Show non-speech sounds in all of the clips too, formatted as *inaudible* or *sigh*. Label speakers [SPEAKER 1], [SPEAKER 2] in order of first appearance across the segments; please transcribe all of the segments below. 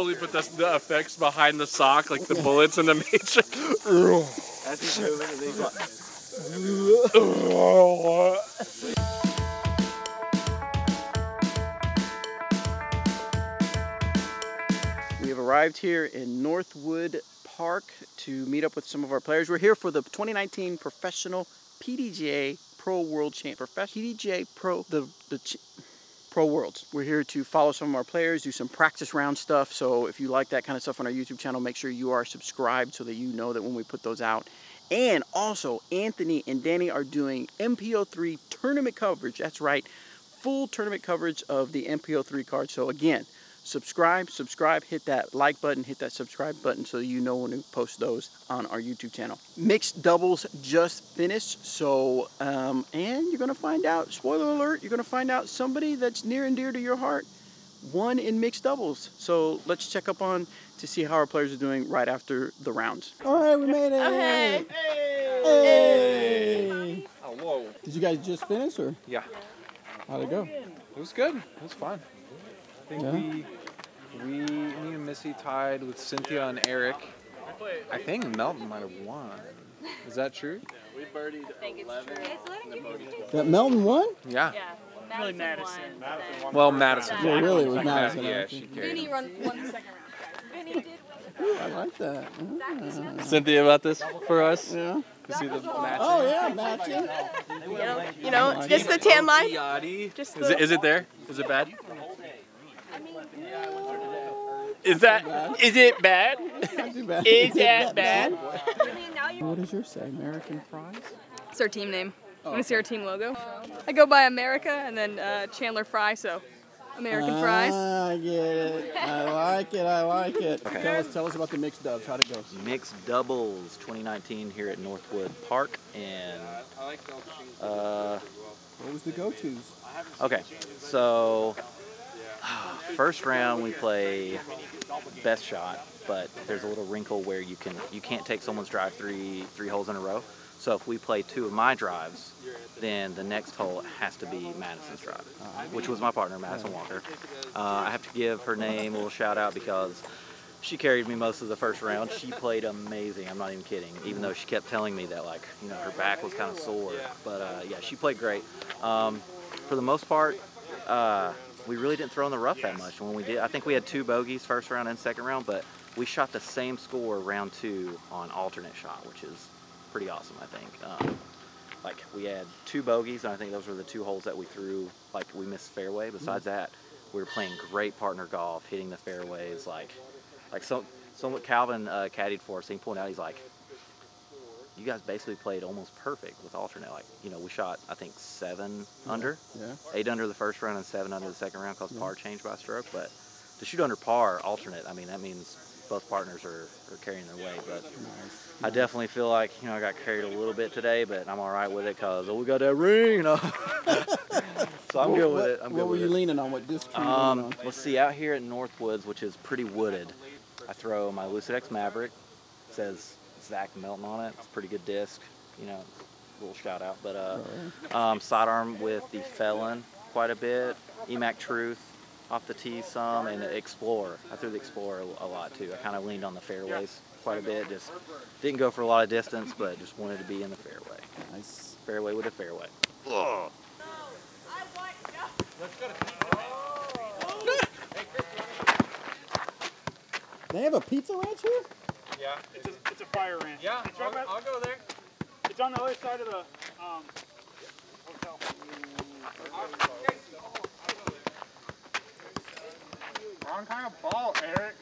[SPEAKER 1] Totally put the, the effects behind the sock, like the bullets in the *laughs* Matrix.
[SPEAKER 2] As moving, and he's like, We have arrived here in Northwood Park to meet up with some of our players. We're here for the 2019 Professional PDGA Pro World Champ. Professional PDGA Pro the the ch- Pro Worlds. We're here to follow some of our players, do some practice round stuff. So if you like that kind of stuff on our YouTube channel, make sure you are subscribed so that you know that when we put those out. And also, Anthony and Danny are doing MPO3 tournament coverage. That's right, full tournament coverage of the MPO3 card. So again, subscribe, subscribe, hit that like button, hit that subscribe button so you know when we post those on our YouTube channel. Mixed doubles just finished, so um, and you're gonna find out. Spoiler alert: you're gonna find out somebody that's near and dear to your heart won in mixed doubles. So let's check up on to see how our players are doing right after the rounds. All right, we made it.
[SPEAKER 3] Okay.
[SPEAKER 2] Hey. Hey.
[SPEAKER 1] Oh, whoa.
[SPEAKER 2] Did you guys just finish or
[SPEAKER 1] Yeah,
[SPEAKER 2] how'd it go?
[SPEAKER 4] It was good. It was fun. I think
[SPEAKER 2] Yeah.
[SPEAKER 4] we, we, me and Missy tied with Cynthia and Eric. I think Melton might have won. Is that true?
[SPEAKER 1] We birdied
[SPEAKER 3] think it's
[SPEAKER 1] 11.
[SPEAKER 3] true.
[SPEAKER 2] That Melton won?
[SPEAKER 4] Yeah.
[SPEAKER 3] Yeah. Really Madison. Won.
[SPEAKER 4] Well, Madison.
[SPEAKER 3] Yeah,
[SPEAKER 2] really, it was Madison,
[SPEAKER 4] Yeah,
[SPEAKER 2] okay.
[SPEAKER 4] she carried.
[SPEAKER 3] Vinny run, won the second round. Vinny did win.
[SPEAKER 2] I like that. Ah.
[SPEAKER 1] Cynthia about this for us?
[SPEAKER 2] Yeah.
[SPEAKER 1] To see the match.
[SPEAKER 2] Oh yeah, matching.
[SPEAKER 3] You know, you know, just the tan line. Just
[SPEAKER 1] Is it, is it there? Is it bad? *laughs* Is that, is it bad?
[SPEAKER 2] Not too bad.
[SPEAKER 1] Is *laughs* that bad?
[SPEAKER 2] What does yours say? American fries?
[SPEAKER 5] It's our team name. You want to see our team logo? I go by America and then uh, Chandler Fry, so American Fries.
[SPEAKER 2] Ah, I get it. I like it. I like it. Tell us, tell us about the mixed doubles. How'd it go?
[SPEAKER 6] Mixed doubles 2019 here at Northwood Park. And uh,
[SPEAKER 2] What was the go-tos?
[SPEAKER 6] okay, so *sighs* first round we play best shot, but there's a little wrinkle where you can you can't take someone's drive three three holes in a row. So if we play two of my drives, then the next hole has to be Madison's drive, which was my partner, Madison Walker. Uh, I have to give her name a little shout out because she carried me most of the first round. She played amazing. I'm not even kidding. Even though she kept telling me that like you know her back was kind of sore, but uh, yeah, she played great. Um, for the most part, uh, we really didn't throw in the rough that much. When we did, I think we had two bogeys first round and second round, but we shot the same score round two on alternate shot, which is pretty awesome. I think. Um, like we had two bogeys, and I think those were the two holes that we threw. Like we missed fairway. Besides that, we were playing great partner golf, hitting the fairways. Like, like so, so what Calvin uh, caddied for us. He pointed out, he's like, you guys basically played almost perfect with alternate. Like, you know, we shot I think seven under,
[SPEAKER 2] Yeah.
[SPEAKER 6] eight under the first round and seven under the second round because par changed by stroke. But to shoot under par alternate, I mean that means both partners are, are carrying their weight. But
[SPEAKER 2] Nice.
[SPEAKER 6] I definitely feel like you know I got carried a little bit today, but I'm all right with it because oh, we got that ring, you know. *laughs* so I'm
[SPEAKER 2] What-
[SPEAKER 6] good with it. I'm
[SPEAKER 2] what
[SPEAKER 6] good
[SPEAKER 2] were
[SPEAKER 6] with
[SPEAKER 2] you
[SPEAKER 6] it.
[SPEAKER 2] leaning on? What disc were you leaning
[SPEAKER 6] Um,
[SPEAKER 2] on?
[SPEAKER 6] let's see. Out here at Northwoods, which is pretty wooded, I throw my Lucid X Maverick. It says Zach Melton on it. It's a pretty good disc. You know, little shout out. But uh, um, sidearm with the Felon quite a bit. Emac Truth off the tee some, and the Explorer. I threw the Explorer a- a lot too. I kind of leaned on the fairways quite a bit. Just didn't go for a lot of distance, but just wanted to be in the fairway.
[SPEAKER 2] Nice.
[SPEAKER 6] Fairway with a fairway. Ugh.
[SPEAKER 2] They have a pizza ranch here?
[SPEAKER 7] Yeah, it's a, fire ranch.
[SPEAKER 4] Yeah,
[SPEAKER 7] it's, right
[SPEAKER 4] I'll,
[SPEAKER 7] by-
[SPEAKER 4] I'll go there.
[SPEAKER 7] it's on the other side of the um, hotel. Wrong kind of ball, Eric.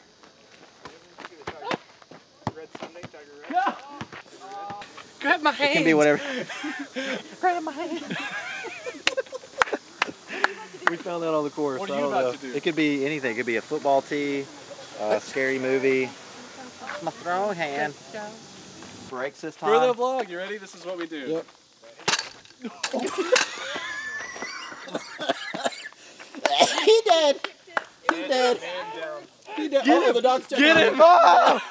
[SPEAKER 7] Red Sunday, Tiger Red.
[SPEAKER 4] Grab my
[SPEAKER 6] It
[SPEAKER 4] hand.
[SPEAKER 6] can be whatever. *laughs* Grab my hand. we found that on the course.
[SPEAKER 1] What are you about
[SPEAKER 6] know.
[SPEAKER 1] to do?
[SPEAKER 6] It could be anything. It could be a football tee, a scary movie. My throwing hand. Breaks this time.
[SPEAKER 1] For the vlog, you ready? This is what we do.
[SPEAKER 2] Yep. *laughs* he dead. He dead. He dead. oh, the dog's checking
[SPEAKER 1] Get
[SPEAKER 2] on
[SPEAKER 1] it!
[SPEAKER 2] him. Ah.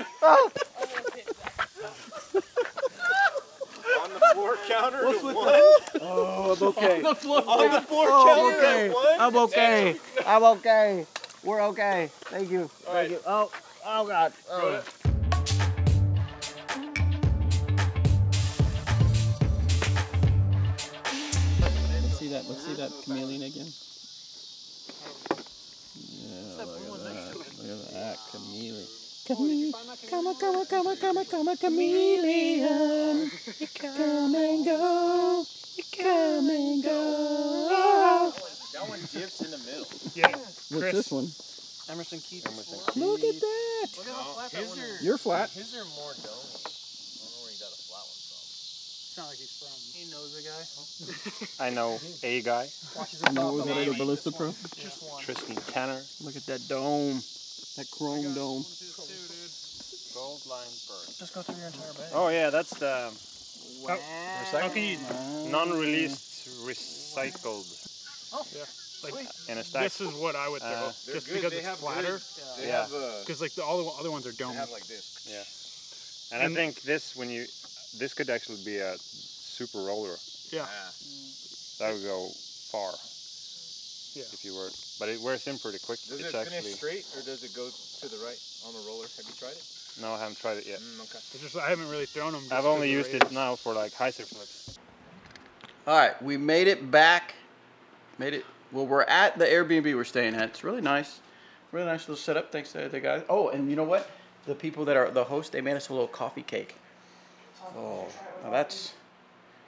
[SPEAKER 7] On the floor counter to one. *laughs*
[SPEAKER 6] Oh, I'm okay.
[SPEAKER 1] The floor.
[SPEAKER 7] On the floor
[SPEAKER 6] Oh, I'm
[SPEAKER 7] counter
[SPEAKER 6] okay.
[SPEAKER 7] one.
[SPEAKER 6] I'm okay. I'm okay.
[SPEAKER 2] We're okay. Thank you. Thank you. Oh, oh God. Oh. That. Let's see that chameleon again. Yeah, look at that. Look at that chameleon. Chameleon. Come on, come on, come on, come on, come on, chameleon. You come and go. You come and go.
[SPEAKER 8] That one dips in the middle.
[SPEAKER 7] Yeah.
[SPEAKER 2] What's this one?
[SPEAKER 8] Emerson Keith.
[SPEAKER 2] Look at that.
[SPEAKER 8] Look at how flat that one is.
[SPEAKER 2] You're flat.
[SPEAKER 8] His are more dome. I don't know where he got a flat one from.
[SPEAKER 7] It's not like he's from. He knows a guy.
[SPEAKER 9] I know a guy,
[SPEAKER 2] And that was that a Ballista Pro?
[SPEAKER 9] Tristan Tanner.
[SPEAKER 2] Look at that dome. That chrome dome.
[SPEAKER 8] Gold line bird. Just go through your entire bag.
[SPEAKER 9] Oh yeah, that's the
[SPEAKER 7] How can you?
[SPEAKER 9] non-released recycled
[SPEAKER 7] Oh, yeah. Like
[SPEAKER 9] in a stack.
[SPEAKER 7] this is what I would throw,
[SPEAKER 9] Uh,
[SPEAKER 7] just because it's flatter.
[SPEAKER 8] They
[SPEAKER 9] Yeah.
[SPEAKER 8] have uh,
[SPEAKER 7] Because like the, all the other ones are dome.
[SPEAKER 8] they have like this.
[SPEAKER 9] Yeah. And,
[SPEAKER 7] And-
[SPEAKER 9] I think this when you this could actually be a super roller.
[SPEAKER 7] Yeah.
[SPEAKER 8] Ah.
[SPEAKER 9] That would go far.
[SPEAKER 7] Yeah.
[SPEAKER 9] If you were, but it wears in pretty quick.
[SPEAKER 8] Does
[SPEAKER 9] it's
[SPEAKER 8] it finish
[SPEAKER 9] actually
[SPEAKER 8] straight or does it go to the right on the roller? Have you tried it?
[SPEAKER 9] no, I haven't tried it yet.
[SPEAKER 8] Mm, okay.
[SPEAKER 7] It's just I haven't really thrown them.
[SPEAKER 9] I've only used it now for like hyzer flips.
[SPEAKER 2] All right, we made it back. Made it. Well, we're at the Airbnb we're staying at. It's really nice. Really nice little setup. Thanks to the guys. Oh, and you know what? The people that are the hosts, they made us a little coffee cake. Oh, now that's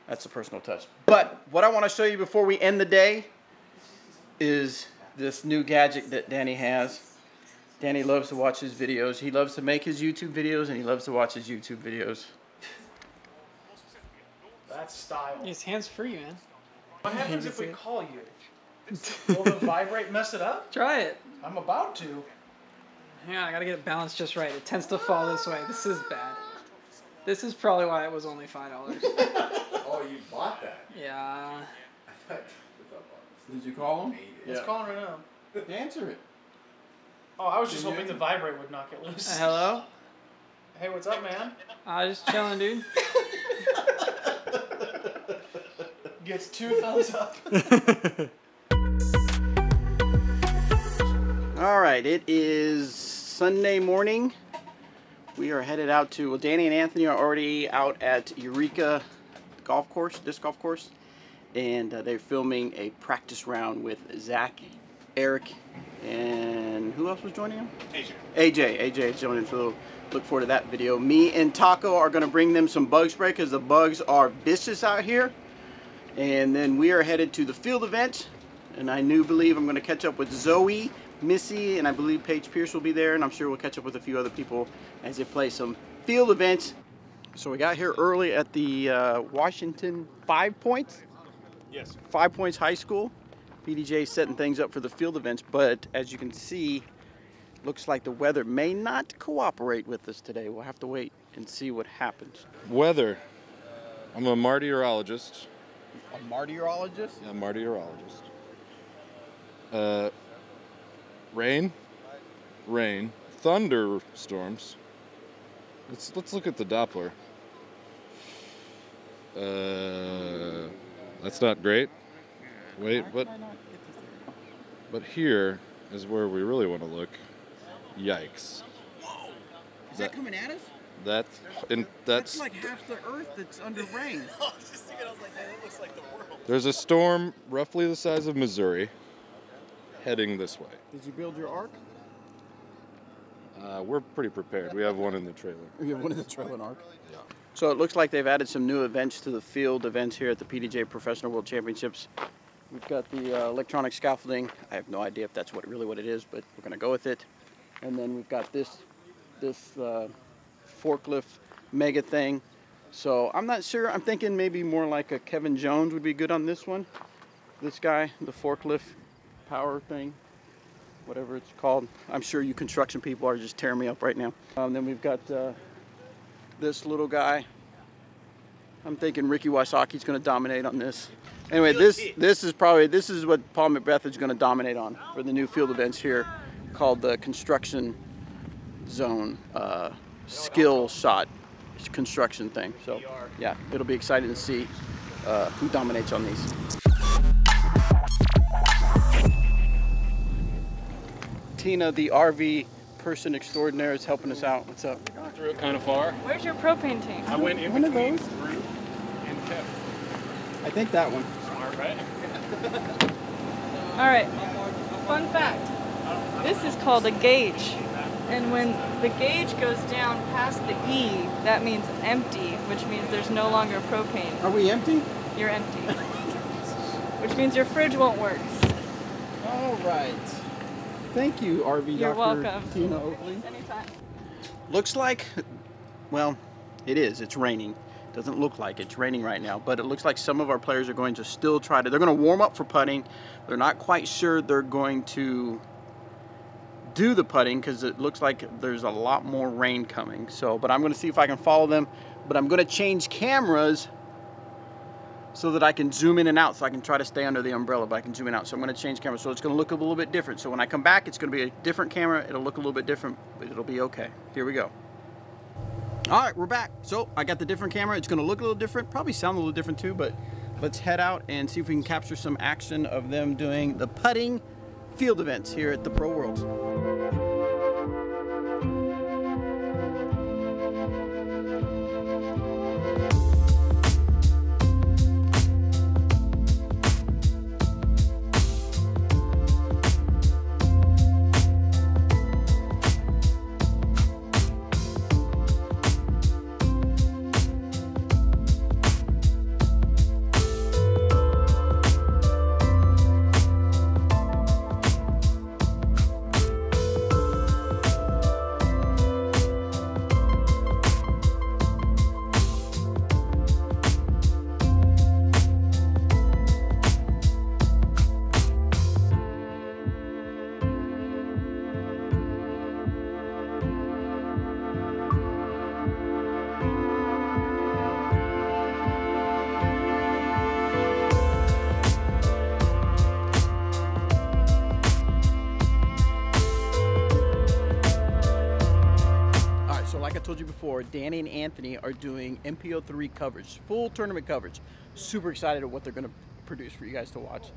[SPEAKER 2] that's a personal touch. But what I want to show you before we end the day is this new gadget that Danny has. Danny loves to watch his videos. He loves to make his YouTube videos, and he loves to watch his YouTube videos.
[SPEAKER 10] That's style.
[SPEAKER 11] It's hands free, man.
[SPEAKER 10] What happens if we call you? Will the vibrate mess it up?
[SPEAKER 11] Try it.
[SPEAKER 10] I'm about to.
[SPEAKER 11] Hang on, I gotta get it balanced just right. It tends to fall this way. This is bad. This is probably why it was only five dollars. *laughs*
[SPEAKER 8] Oh, you bought that?
[SPEAKER 11] yeah.
[SPEAKER 2] Did you call him?
[SPEAKER 10] Let's call him right now. *laughs*
[SPEAKER 2] Answer it.
[SPEAKER 10] Oh, I was just
[SPEAKER 2] Can
[SPEAKER 10] hoping the vibrate would knock it loose.
[SPEAKER 11] Uh, hello.
[SPEAKER 10] Hey, what's up, man?
[SPEAKER 11] I just chilling, dude. *laughs*
[SPEAKER 10] Gets two thumbs up.
[SPEAKER 2] All right, it is Sunday morning. We are headed out to, well, Danny and Anthony are already out at Eureka Golf Course, disc golf course, and uh, they're filming a practice round with Zach, Eric, and who else was joining them? AJ. AJ, AJ is joining, so look forward to that video. Me and Taco are going to bring them some bug spray because the bugs are vicious out here. And then we are headed to the field event, and I do believe I'm going to catch up with Zoe, Missy, and I believe Paige Pierce will be there, and I'm sure we'll catch up with a few other people as they play some field events. So we got here early at the uh, Washington Five Points.
[SPEAKER 9] Yes.
[SPEAKER 2] Five Points High School. PDGA setting things up for the field events, but as you can see, looks like the weather may not cooperate with us today. We'll have to wait and see what happens.
[SPEAKER 12] Weather. I'm a martyrologist.
[SPEAKER 2] A martyrologist?
[SPEAKER 12] Yeah, martyrologist. Uh, rain, rain, thunderstorms. Let's let's look at the Doppler. Uh, that's not great. Wait, but but here is where we really want to look. Yikes! Whoa!
[SPEAKER 2] Is that coming at us?
[SPEAKER 12] That's and that's
[SPEAKER 2] like half the earth that's under rain.
[SPEAKER 12] There's a storm roughly the size of Missouri heading this way.
[SPEAKER 2] Did you build your ark?
[SPEAKER 12] Uh, we're pretty prepared. We have one in the trailer. *laughs*
[SPEAKER 2] You have one of the trailing arc. So it looks like they've added some new events to the field events here at the PDGA Professional World Championships. We've got the uh, electronic scaffolding. I have no idea if that's what really what it is, but we're gonna go with it. And then we've got this this uh, forklift mega thing. So I'm not sure. I'm thinking maybe more like a Kevin Jones would be good on this one. This guy, the forklift power thing, whatever it's called. I'm sure you construction people are just tearing me up right now. Um, then we've got uh, this little guy. I'm thinking Ricky Wysocki's going to dominate on this. Anyway, this this is probably this is what Paul McBeth is going to dominate on for the new field events here, called the construction zone uh, skill shot construction thing. So yeah, it'll be exciting to see uh, who dominates on these. Tina, the RV person extraordinaire, is helping us out. What's up?
[SPEAKER 1] Threw it kind of far.
[SPEAKER 5] Where's your propane tank?
[SPEAKER 1] I went in
[SPEAKER 2] One of
[SPEAKER 1] between
[SPEAKER 2] those.
[SPEAKER 1] Drew and Kevin.
[SPEAKER 2] I think that one.
[SPEAKER 1] Smart, right?
[SPEAKER 5] All right. Fun fact. This is called a gauge. And when the gauge goes down past the E, that means empty, which means there's no longer propane.
[SPEAKER 2] Are we empty?
[SPEAKER 5] You're empty. which means your fridge won't work.
[SPEAKER 2] All right. Thank you, RV
[SPEAKER 5] You're
[SPEAKER 2] Doctor
[SPEAKER 5] welcome.
[SPEAKER 2] Tina Oakley.
[SPEAKER 5] Anytime.
[SPEAKER 2] Looks like, well, it is. It's raining. Doesn't look like it's raining right now, but it looks like some of our players are going to still try to. They're going to warm up for putting. They're not quite sure they're going to do the putting because it looks like there's a lot more rain coming. So, but I'm going to see if I can follow them. But I'm going to change cameras so that I can zoom in and out so I can try to stay under the umbrella, but I can zoom in out. So I'm to change camera. So it's to look a little bit different. So when I come back, it's to be a different camera. It'll look a little bit different, but it'll be okay. Here we go. All right, we're back. So I got the different camera. It's going to look a little different, probably sound a little different too, but let's head out and see if we can capture some action of them doing the putting field events here at the Pro Worlds. Danny and Anthony are doing MPO3 coverage, full tournament coverage. Super excited at what they're going to produce for you guys to watch.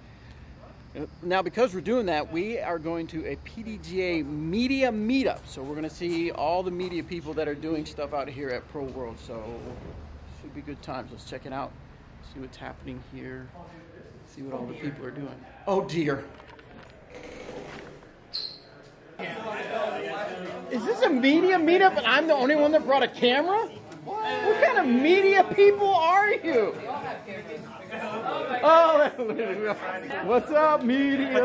[SPEAKER 2] Now, because we're doing that, we are going to a PDGA media meetup. So we're going to see all the media people that are doing stuff out here at Pro World. So should be good times. Let's check it out. See what's happening here. See what all the people are doing. Oh dear. Is this a media meetup and I'm the only one that brought a camera? What kind of media people are you? Oh, *laughs* what's up, media?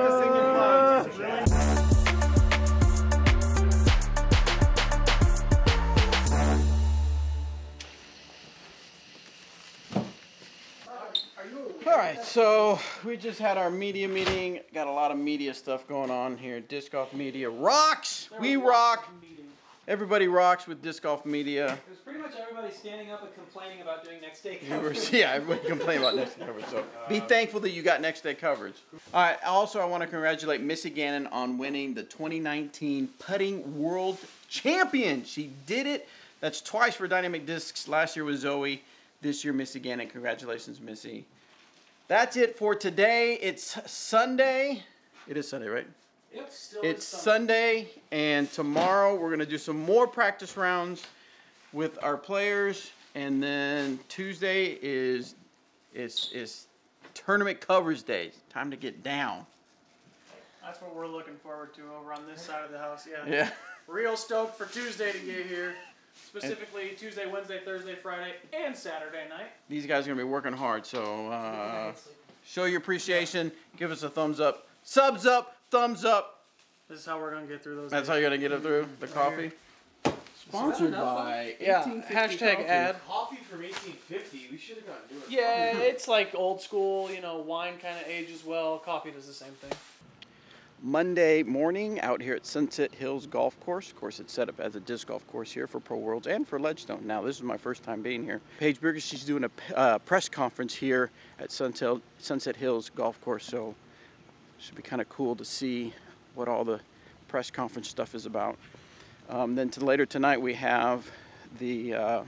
[SPEAKER 2] All right, so we just had our media meeting. Got a lot of media stuff going on here. Disc golf media rocks. We rock. Everybody rocks with disc golf media.
[SPEAKER 11] It was pretty much everybody standing up and complaining about doing next day coverage. *laughs*
[SPEAKER 2] yeah, everybody complain about next day coverage. So be uh, thankful that you got next day coverage. All right. Also, I want to congratulate Missy Gannon on winning the 2019 Putting World Champion. She did it. That's twice for Dynamic Discs. Last year was Zoe. This year, Missy Gannon. Congratulations, Missy. That's it for today. It's Sunday. It is Sunday, right?
[SPEAKER 11] Yep, still
[SPEAKER 2] It's Sunday, and tomorrow we're going to do some more practice rounds with our players, and then Tuesday is is is tournament coverage day. Time to get down.
[SPEAKER 10] That's what we're looking forward to over on this side of the house. Yeah.
[SPEAKER 2] Yeah.
[SPEAKER 10] Real stoked for Tuesday to get here. Specifically Tuesday, Wednesday, Thursday, Friday, and Saturday night.
[SPEAKER 2] These guys are going to be working hard, so uh, show your appreciation. Give us a thumbs up, subs up, thumbs up.
[SPEAKER 10] This is how we're gonna get through those.
[SPEAKER 2] That's how you're going to get it through the coffee. Sponsored by
[SPEAKER 10] Yeah, hashtag
[SPEAKER 2] Coffee.
[SPEAKER 10] ad.
[SPEAKER 8] Coffee from 1850. We should have gotten to it.
[SPEAKER 10] Yeah, it's like old school. You know, wine kind of ages well. Coffee does the same thing.
[SPEAKER 2] Monday morning out here at Sunset Hills Golf Course. Of course, it's set up as a disc golf course here for Pro Worlds and for Ledgestone. Now, this is my first time being here. Paige Bjerkaas, she's doing a uh, press conference here at Sunset, Sunset Hills Golf Course, so should be kind of cool to see what all the press conference stuff is about. Um, then to later tonight, we have the uh,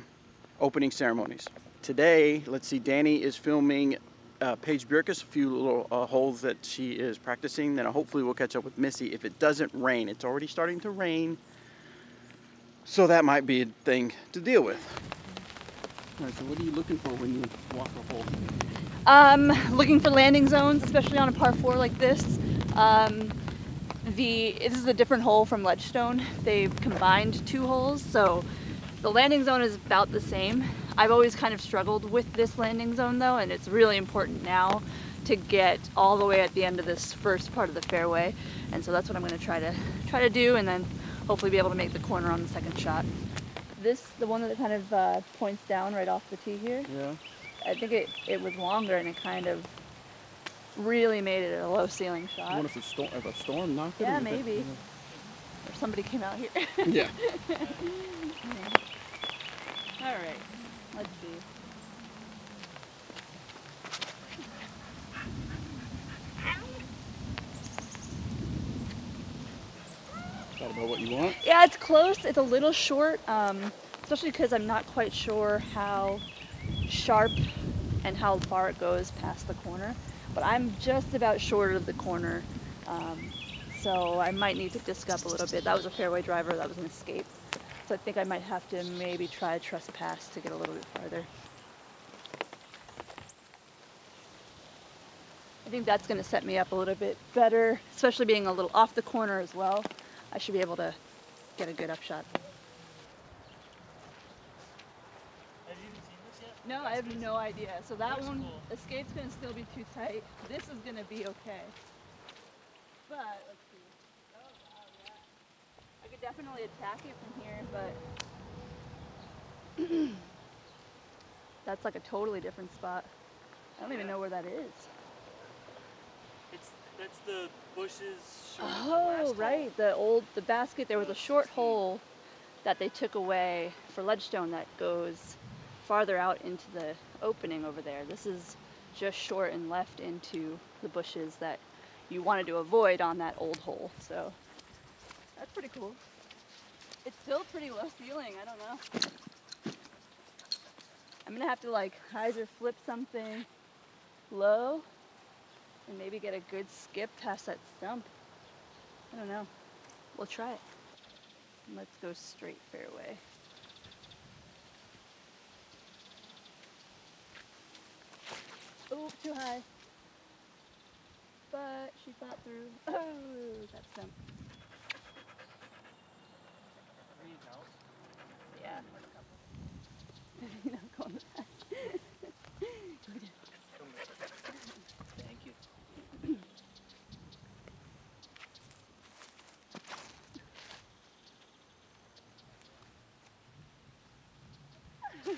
[SPEAKER 2] opening ceremonies. Today, let's see, Danny is filming uh, Paige a few little uh, holes that she is practicing. Then hopefully we'll catch up with Missy if it doesn't rain. It's already starting to rain. So that might be a thing to deal with. All right, so what are you looking for when you walk a hole?
[SPEAKER 13] Um, looking for landing zones, especially on a par four like this. Um, the this is a different hole from Ledgestone. They've combined two holes, so the landing zone is about the same. I've always kind of struggled with this landing zone though, and it's really important now to get all the way at the end of this first part of the fairway. And so that's what I'm gonna try to try to do and then hopefully be able to make the corner on the second shot. This, the one that kind of uh, points down right off the tee here,
[SPEAKER 2] Yeah.
[SPEAKER 13] I think it, it was longer and it kind of really made it a low ceiling
[SPEAKER 2] I
[SPEAKER 13] shot.
[SPEAKER 2] wonder if, storm, if a storm knocked it.
[SPEAKER 13] Yeah,
[SPEAKER 2] if it-
[SPEAKER 13] maybe. Or somebody came out here.
[SPEAKER 2] Yeah. *laughs*
[SPEAKER 13] All right, let's see.
[SPEAKER 2] About what you want?
[SPEAKER 13] Yeah, it's close. It's a little short, um, especially because I'm not quite sure how sharp and how far it goes past the corner. But I'm just about short of the corner, um, so I might need to disc up a little bit. That was a fairway driver. That was an escape. So I think I might have to maybe try a trespass to get a little bit farther. I think that's going to set me up a little bit better, especially being a little off the corner as well. I should be able to get a good upshot. Have you even seen this yet? No, I have no idea. So that one, escape's gonna still be too tight. This is gonna be okay. But let's see. Oh wow, yeah. I could definitely attack it from here, but *clears throat* that's like a totally different spot. I don't even know where that is.
[SPEAKER 10] It's that's the bushes. short of the
[SPEAKER 13] Oh,
[SPEAKER 10] last hole.
[SPEAKER 13] right. The old the basket. There was a short hole that they took away for ledgestone that goes farther out into the opening over there. This is just short and left into the bushes that you wanted to avoid on that old hole. So that's pretty cool. It's still pretty low ceiling. I don't know. I'm gonna have to like hyzer flip something low and maybe get a good skip past that stump. I don't know. We'll try it. Let's go straight fairway. Oh, too high. But she fought through. *laughs* Oh, that stump. Yeah. You know, going back.
[SPEAKER 10] Thank you.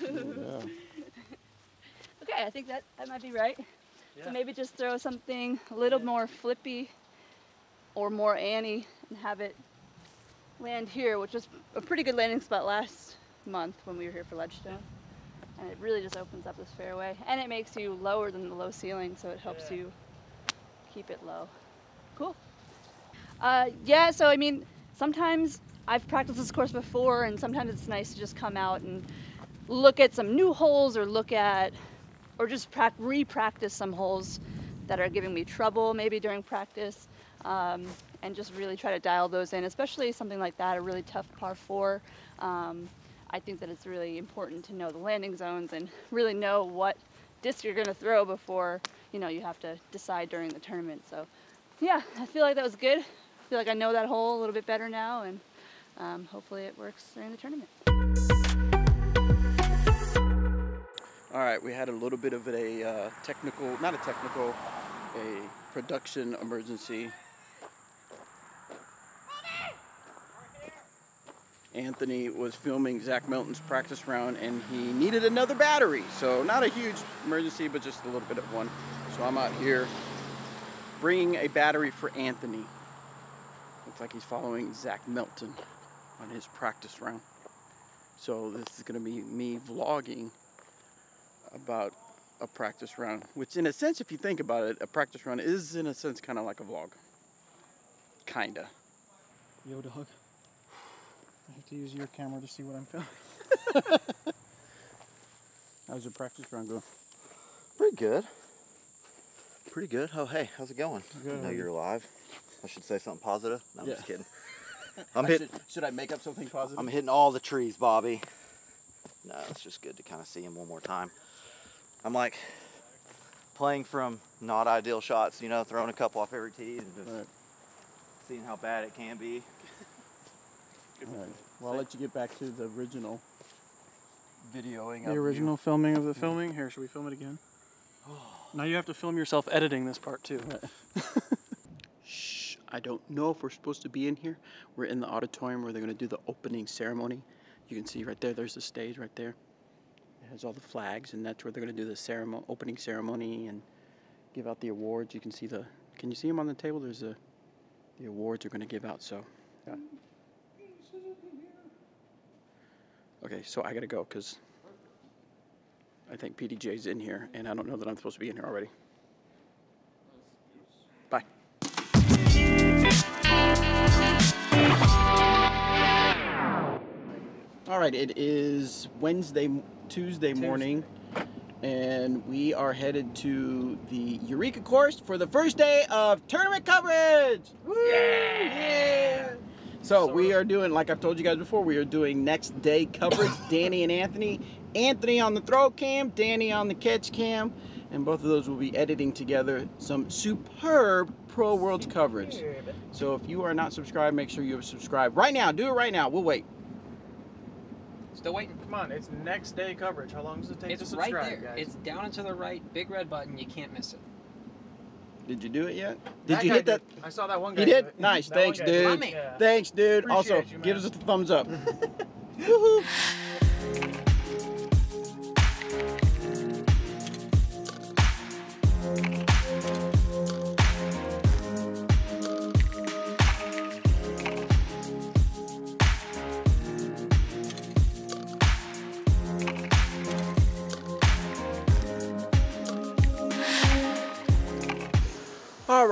[SPEAKER 2] Yeah.
[SPEAKER 13] Okay, I think that, that might be right.
[SPEAKER 10] Yeah.
[SPEAKER 13] So maybe just throw something a little more flippy or more Annie and have it land here, which was a pretty good landing spot last month when we were here for Ledgestone. And it really just opens up this fairway. And it makes you lower than the low ceiling, so it helps
[SPEAKER 10] Yeah.
[SPEAKER 13] you keep it low. Cool. Uh, yeah, so I mean, sometimes I've practiced this course before, and sometimes it's nice to just come out and look at some new holes or look at or just prac- re-practice some holes that are giving me trouble maybe during practice um, and just really try to dial those in especially something like that a really tough par four um, i think that it's really important to know the landing zones and really know what disc you're going to throw before you know you have to decide during the tournament. So yeah i feel like that was good. I feel like i know that hole a little bit better now and um, hopefully it works during the tournament.
[SPEAKER 2] All right, we had a little bit of a uh, technical, not a technical, a production emergency. Anthony was filming Zach Melton's practice round and he needed another battery. So, not a huge emergency, but just a little bit of one. So, I'm out here bringing a battery for Anthony. Looks like he's following Zach Melton on his practice round. So, this is going to be me vlogging about a practice round, which in a sense, if you think about it, a practice round is in a sense kind of like a vlog. Kinda.
[SPEAKER 14] Yo, dog. I have to use your camera to see what I'm filming. *laughs*
[SPEAKER 2] How's your practice round go?
[SPEAKER 6] Pretty good. Pretty good. Oh, hey, how's it going?
[SPEAKER 2] Good.
[SPEAKER 6] I know you're alive. I should say something positive. No, I'm
[SPEAKER 2] Yeah.
[SPEAKER 6] just kidding. *laughs* I'm
[SPEAKER 2] I
[SPEAKER 6] hitting.
[SPEAKER 2] should, should I make up something positive?
[SPEAKER 6] I'm hitting all the trees, Bobby. No, it's just good to kind of see him one more time. I'm like playing from not ideal shots, you know, throwing a couple off every tee and just seeing how bad it can be. *laughs*
[SPEAKER 2] Well, I'll let you get back to the original videoing.
[SPEAKER 14] The
[SPEAKER 2] of you.
[SPEAKER 14] original filming of the filming. Here, should we film it again? *gasps* Now you have to film yourself editing this part too. *laughs*
[SPEAKER 2] Shh, I don't know if we're supposed to be in here. We're in the auditorium where they're going to do the opening ceremony. You can see right there, there's the stage right there. It has all the flags, and that's where they're going to do the ceremony, opening ceremony and give out the awards. You can see the, can you see them on the table? There's a, the awards are going to give out, so. Yeah. Okay, so I got to go because I think PDGA's in here, and I don't know that I'm supposed to be in here already. Bye. All right, it is Wednesday, Tuesday morning, and we are headed to the Eureka course for the first day of tournament coverage. Woo! Yeah! So we are doing, like I've told you guys before, we are doing next day coverage. *laughs* Danny and Anthony. Anthony on the throw cam, Danny on the catch cam, and both of those will be editing together some superb Pro Worlds coverage. So if you are not subscribed, make sure you subscribe right now. Do it right now. We'll wait.
[SPEAKER 11] Still waiting.
[SPEAKER 10] Come on, it's next day coverage. How long does it take
[SPEAKER 11] It's
[SPEAKER 10] to
[SPEAKER 11] right there.
[SPEAKER 10] guys?
[SPEAKER 11] It's down and to the right, big red button. You can't miss it.
[SPEAKER 2] Did you do it yet? Did
[SPEAKER 10] That
[SPEAKER 2] you
[SPEAKER 10] guy
[SPEAKER 2] hit that?
[SPEAKER 10] I saw that one guy.
[SPEAKER 2] You
[SPEAKER 10] do
[SPEAKER 2] did?
[SPEAKER 10] it.
[SPEAKER 2] Nice.
[SPEAKER 10] That one
[SPEAKER 2] Thanks,
[SPEAKER 10] guy did.
[SPEAKER 2] dude.
[SPEAKER 10] My.
[SPEAKER 2] Thanks, dude. also,
[SPEAKER 10] Appreciate you,
[SPEAKER 2] give us a thumbs up. *laughs*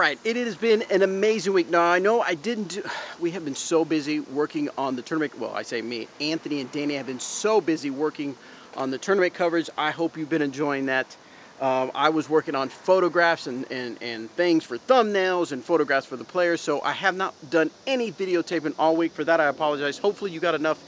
[SPEAKER 2] right, it has been an amazing week. Now, I know I didn't do, *sighs* we have been so busy working on the tournament. Well, I say me, Anthony and Danny have been so busy working on the tournament coverage. I hope you've been enjoying that. Um, I was working on photographs and, and, and things for thumbnails and photographs for the players, so I have not done any videotaping all week. For that, I apologize. Hopefully, you got enough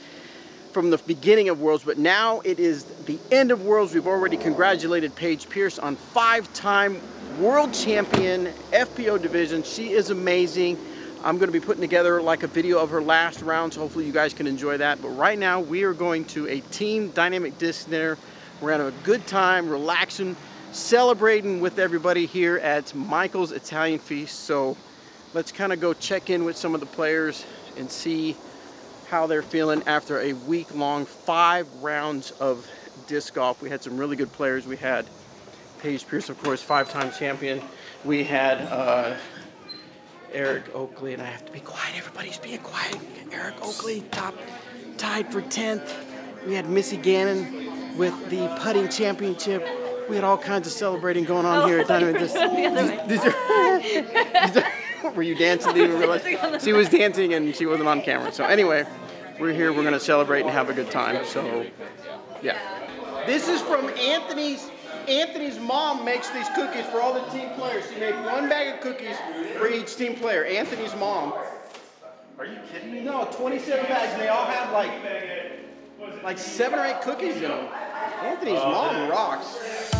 [SPEAKER 2] from the beginning of Worlds, but now it is the end of Worlds. We've already congratulated Paige Pierce on five-time world champion FPO division. She is amazing. I'm going to be putting together like a video of her last round, so hopefully you guys can enjoy that. But right now, we are going to a team dynamic disc dinner. We're having a good time, relaxing, celebrating with everybody here at Michael's Italian Feast. So let's kind of go check in with some of the players and see how they're feeling after a week-long five rounds of disc golf. We had some really good players. We had Paige Pierce, of course, five-time champion. We had uh, Eric Oakley, and I have to be quiet. Everybody's being quiet. Eric Oakley, top, tied for 10th. We had Missy Gannon with the putting championship. We had all kinds of celebrating going on here at *laughs* Dynamic Disc. Did you- did you- *laughs* Were you dancing? Did you realize? She was dancing and she wasn't on camera. So anyway, we're here. We're gonna celebrate and have a good time. So, yeah. This is from Anthony's. Anthony's mom makes these cookies for all the team players. She made one bag of cookies for each team player. Anthony's mom. Are you kidding me? No, 27 bags, and they all have like like seven or eight cookies in them. Anthony's oh, mom rocks.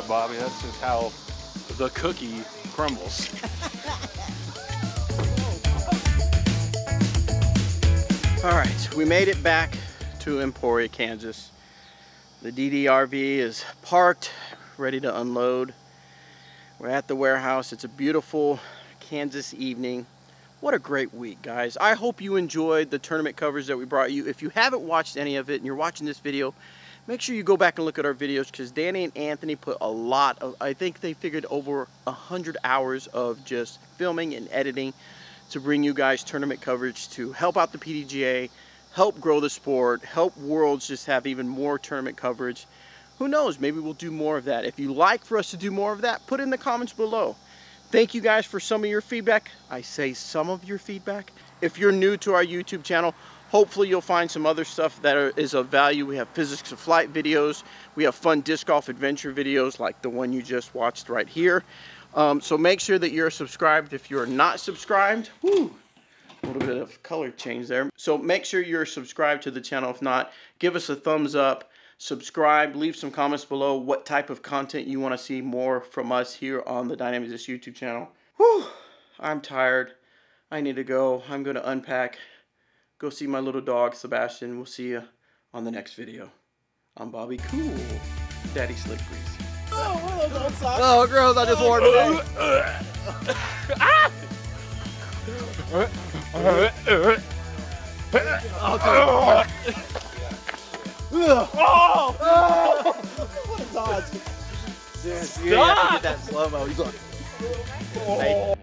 [SPEAKER 1] What, Bobby, that's just how the cookie crumbles. *laughs*
[SPEAKER 2] All right, we made it back to Emporia, Kansas. The DDRV is parked, ready to unload. We're at the warehouse. It's a beautiful Kansas evening. What a great week, guys. I hope you enjoyed the tournament coverage that we brought you. If you haven't watched any of it and you're watching this video, make sure you go back and look at our videos because Danny and Anthony put a lot of, I think they figured over a 100 hours of just filming and editing to bring you guys tournament coverage to help out the PDGA, help grow the sport, help Worlds just have even more tournament coverage. Who knows, maybe we'll do more of that. If you like for us to do more of that, put in the comments below. Thank you guys for some of your feedback. I say some of your feedback. If you're new to our YouTube channel, hopefully you'll find some other stuff that are, is of value. We have physics of flight videos. We have fun disc golf adventure videos like the one you just watched right here. Um, so make sure that you're subscribed. If you're not subscribed, whoo, a little bit of color change there. So make sure you're subscribed to the channel. If not, give us a thumbs up subscribe, leave some comments below what type of content you want to see more from us here on the Dynamics YouTube channel. Whew, I'm tired. I need to go. I'm going to unpack, go see my little dog, Sebastian. We'll see you on the next video. I'm Bobby Cool, Daddy Slick Breeze.
[SPEAKER 15] Oh, oh gross, I just wore it. oh, Oh! oh! what a dodge. Dude, you gotta get that slow-mo. He's like... Oh.